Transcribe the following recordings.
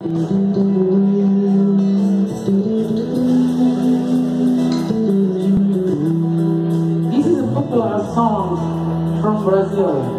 This is a popular song from Brazil.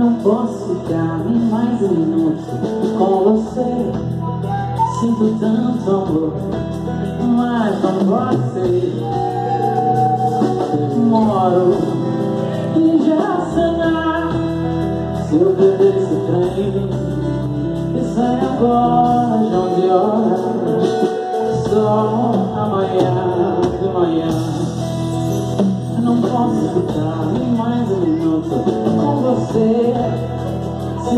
não posso ficar nem mais um minuto com você Sinto tanto amor, mas não você Moro e já sanar Seu bebê estranho E é sai agora de onde hora Só amanhã